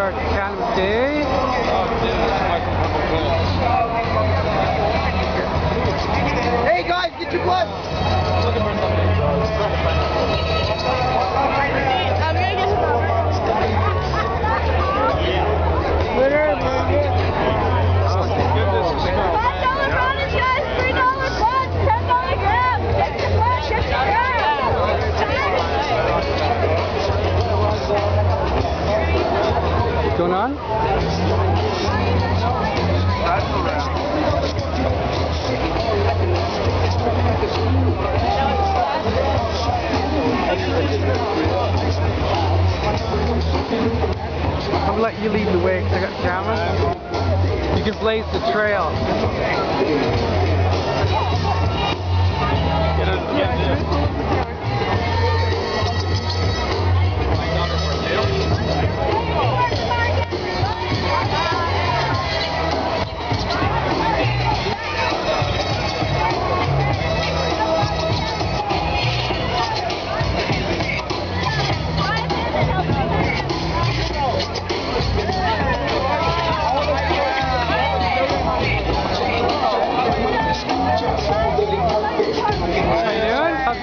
our cannabis going on? I'm gonna let you lead the way 'cause I got cameras. You can blaze the trail.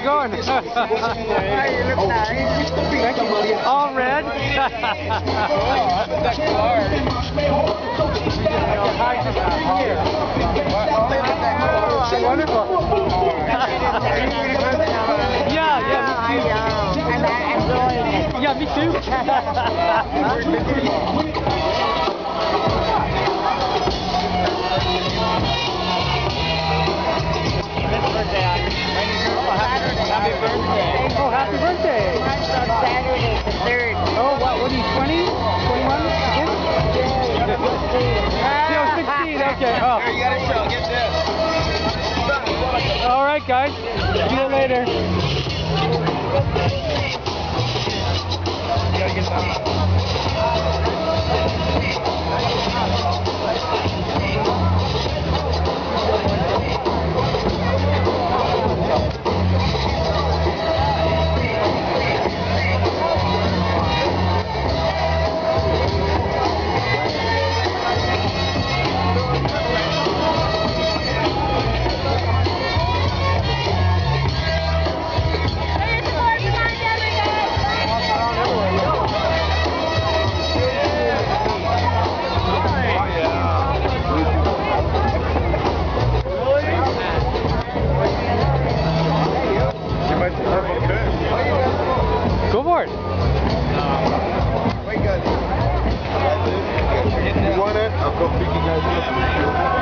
Going? All red? Wonderful. yeah, yeah, me too. Yeah, me too. Okay. Oh. Here, you got a show. Get this. All right, guys. See you later. It. You want it? I'll go pick you guys up.